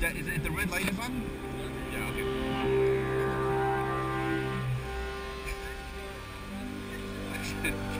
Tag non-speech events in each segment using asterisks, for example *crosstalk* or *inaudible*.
that, is it the red light button? Yeah, okay. *laughs* I should.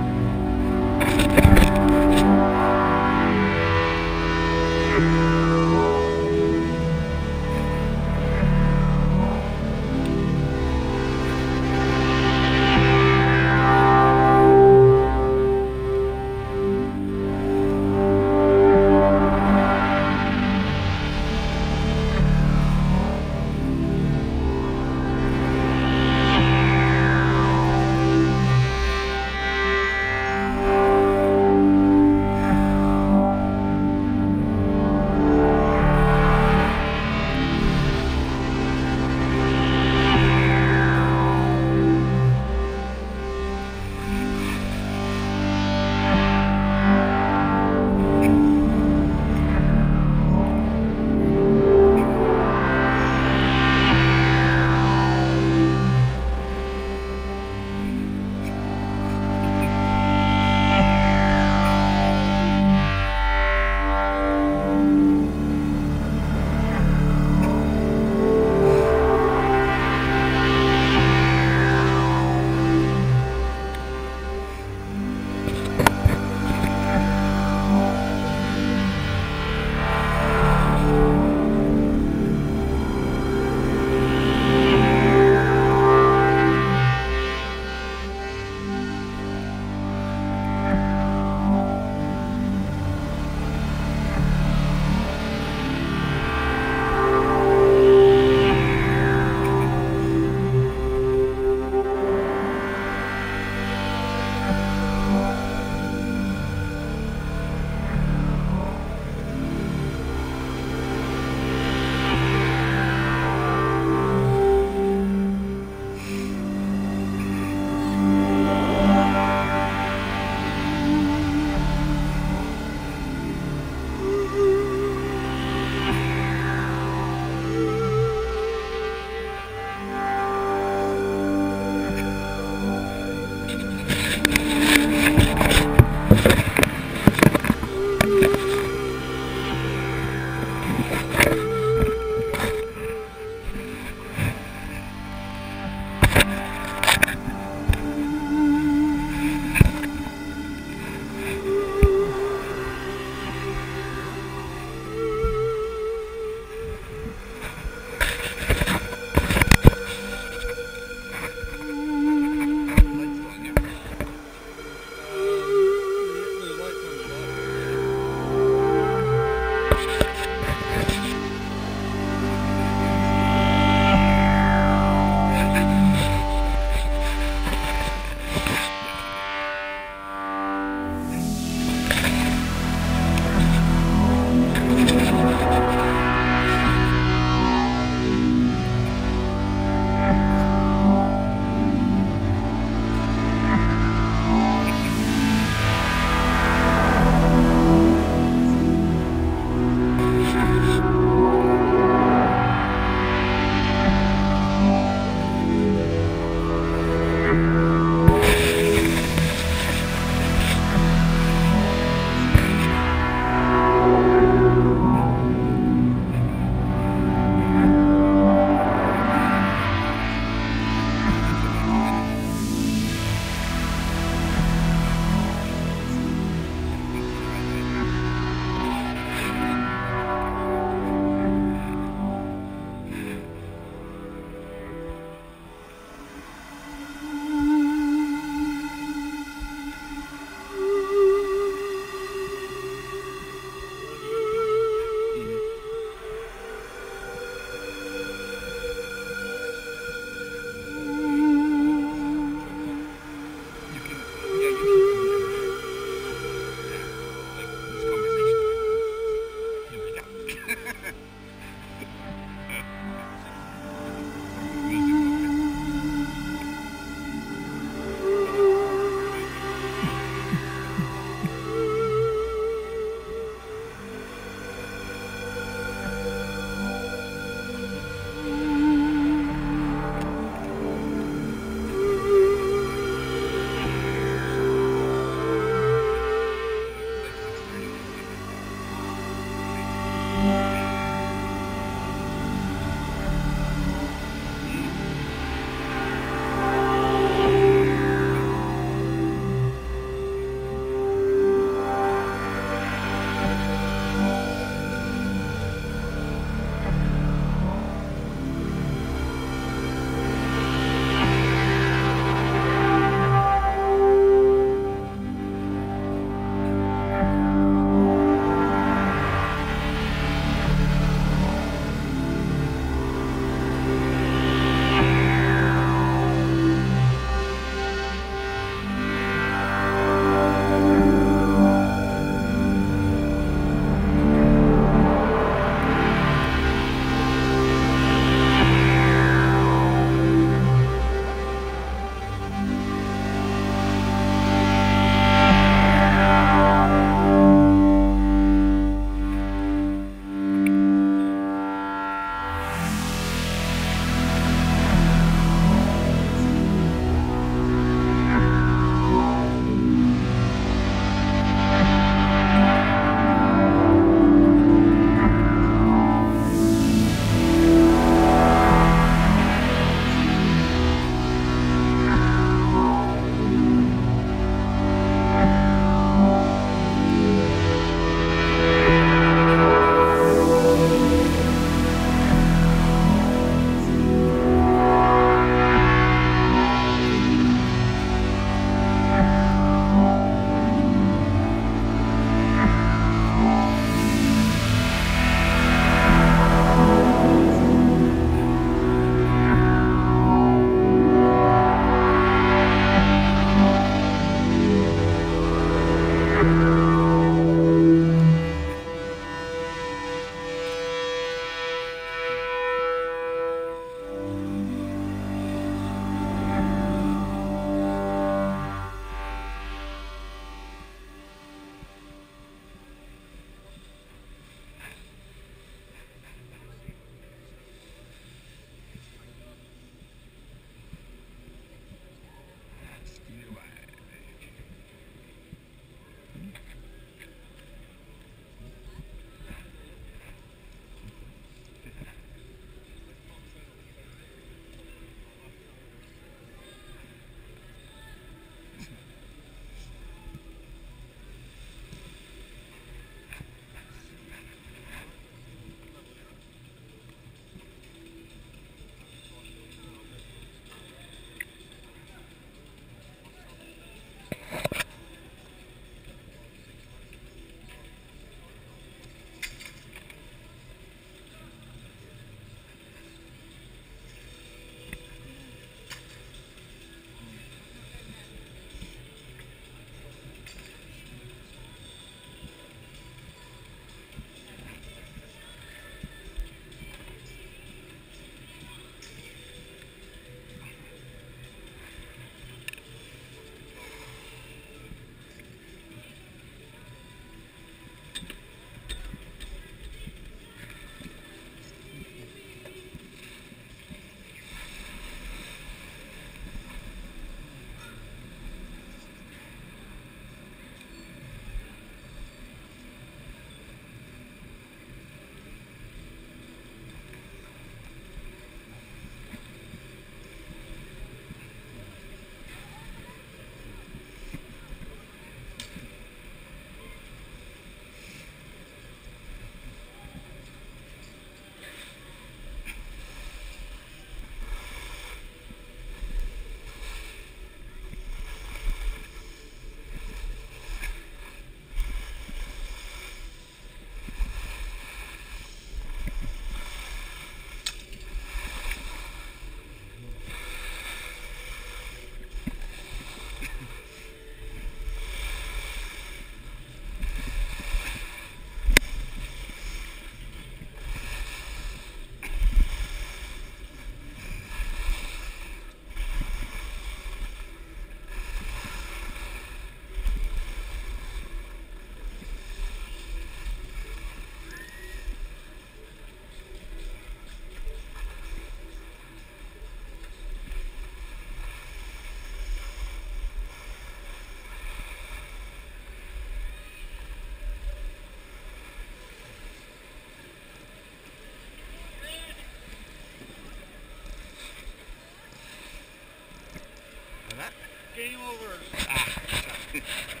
Game over. *laughs*